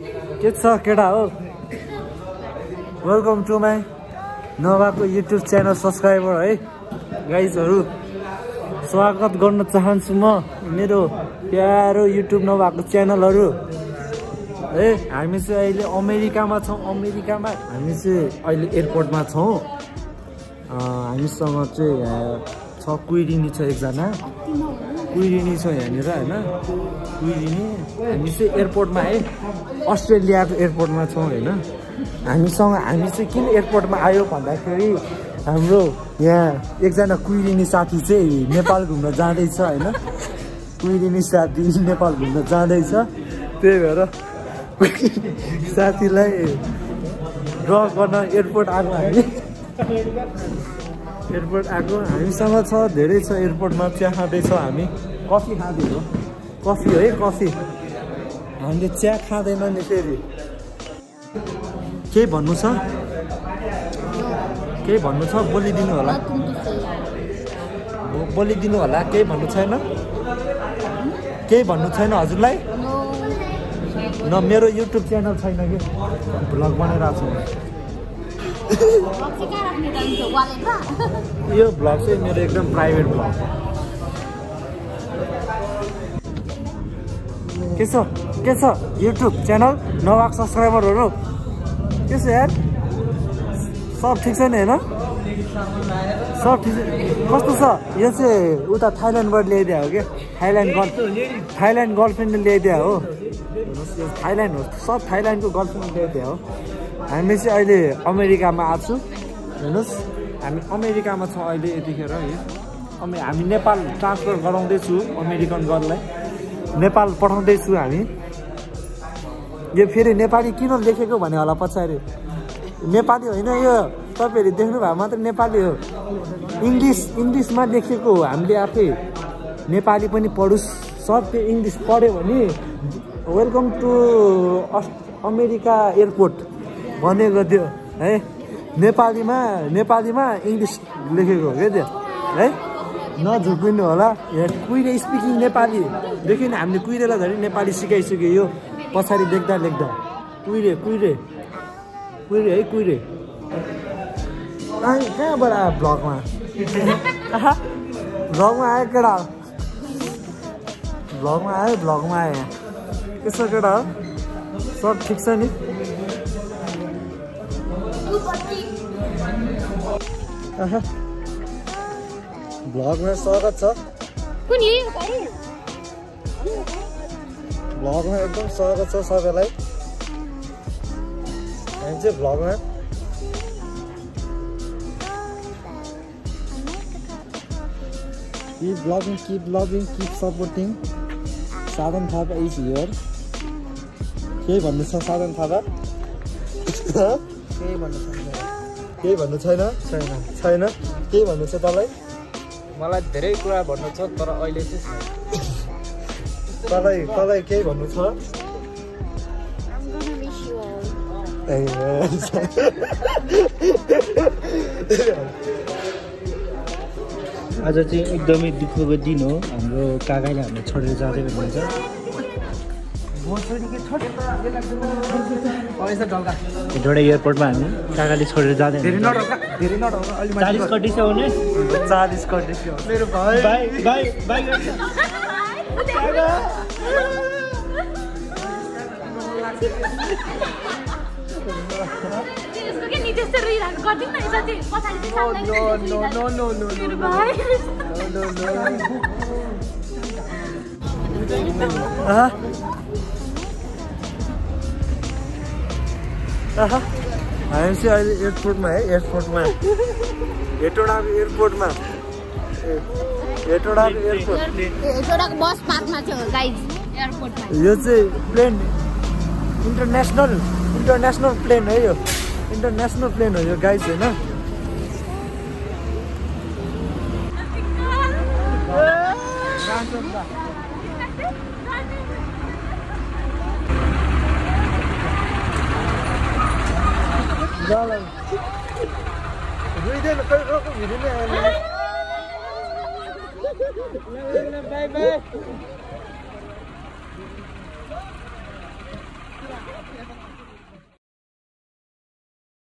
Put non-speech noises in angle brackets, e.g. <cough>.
के छ केटा हो? वेलकम टु माई नभएको युट्युब च्यानल सब्सक्राइबर है? गाइजहरू स्वागत गर्न चाहन्छु म मेरो प्यारो युट्युब नभएको च्यानलहरू है हामी चाहिँ अहिले अमेरिकामा छौँ अमेरिकामा। हामी चाहिँ अहिले एयरपोर्टमा छौँ। हामीसँग चाहिँ छ कुइरिनी छ एकजना। कुइरिनी छ यहाँनिर होइन? कुइरिनी हामी चाहिँ एयरपोर्टमा है? अस्ट्रेलियाको एयरपोर्टमा छौँ होइन? हामीसँग हामी चाहिँ किन एयरपोर्टमा आयो भन्दाखेरि हाम्रो यहाँ एकजना कुइरिनी साथी चाहिँ नेपाल घुम्न जाँदैछ होइन? कुइरिनी साथी नेपाल घुम्न जाँदैछ। त्यही भएर साथीलाई ड्र गर्न एयरपोर्ट आएको हामी। एयरपोर्ट आएको हामीसँग छ धेरै छ एयरपोर्टमा चिया खाँदैछौँ हामी। कफी खाँदैछौँ। कफी है कफी। हामीले चिया खाँदैन नि फेरि। केही भन्नु छ? केही भन्नु छ? बोलिदिनु होला। बोलिदिनु होला। केही भन्नु छैन? केही भन्नु छैन हजुरलाई? न मेरो युट्युब च्यानल छैन कि। भ्लग बनाइरहेको छु यो भ्लग चाहिँ मेरो एकदम प्राइभेट भ्लग के छ के छ युट्युब च्यानल नभएको सब्सक्राइबरहरू के छ यार सब ठिक छ नि होइन सब ठिक छ कस्तो छ यो चाहिँ उता थाइल्यान्डबाट ल्याइदिया हो कि थाइल्यान्ड गर्ल थाइल्यान्ड गर्लफ्रेन्डले ल्याइदिया हो थाइल्यान्ड हो सब थाइल्यान्डको गर्लफ्रेन्डले ल्याइदिया हो हामी चाहिँ अहिले अमेरिकामा आएको छु। हेर्नुहोस् हामी अमेरिकामा छौँ अहिले यतिखेर है। अमे हामी नेपाल ट्रान्सफर गराउँदैछु अमेरिकन गर्ललाई नेपाल पठाउँदैछु हामी। यो फेरि नेपाली किन लेखेको भने होला पछाडि। नेपाली होइन यो। तपाईँहरूले देख्नुभयो मात्र नेपाली हो। इङ्ग्लिस इङ्ग्लिसमा लेखेको हो हामीले आफै। नेपाली पनि पढोस्। सब इङ्ग्लिस पढ्यो भने वेलकम टु अमेरिका एयरपोर्ट भनेको त्यो है? नेपालीमा नेपालीमा इङ्ग्लिस लेखेको हो क्या त्यो है? नझुक्किनु होला। यहाँ कुहिरे स्पिकिङ नेपाली। देखि नि हामीले कुहिरेलाई धरि नेपाली सिकाइसक्यो। यो पछाडि लेख्दा लेख्दा। कुहिरे कुहिरे कुहिरे है कुहिरे कहाँ कहाँबाट आयो भ्लगमा? भ्लगमा आयो केटा भ्लगमा आयो भ्लगमा आयो यहाँ। छ केटा हो? सब ठिक छ नि। भ्लगमा स्वागत छ? भ्लगमा एकदम स्वागत छ सबैलाई। हामी चाहिँ भ्लगमा Keep vlogging, keep vlogging, keep supporting. साधन थापा इज हियर। केही भन्नु छ साधन थापा? <laughs> केही भन्नु सक्दैन केही भन्नु छैन? छैन। छैन? केही भन्नु छ तपाईँ मलाई धेरै कुरा भन्नु छ तर अहिले चाहिँ तपाईँ तपाईँ केही भन्नु छ. <laughs> आज चाहिँ एकदमै दुःखको दिन हो। हाम्रो काकाले हामीलाई छोडेर जाँदै हुनुहुन्छ। एउटा एयरपोर्टमा हामी काकाले छोडेर जाँदै धेरै नढल्का धेरै नढल्का अलि माथि चालिस कति? छ हुने? चालिस कटिसक्यो मेरो भाइ। <laughs> हामी चाहिँ अहिले एयरपोर्टमा है एयरपोर्टमा हेटोडाको एयरपोर्टमा ए, हेटोडाको एयरपोर्ट बस पार्कमा छ गाइज एयरपोर्टमा यो चाहिँ प्लेन इन्टरनेसनल इन्टरनेसनल प्लेन है यो इन्टरनेसनल प्लेन हो यो गाइज होइन Dalej. Wyjdziemy, je już roku widzimy. Lewem, baby.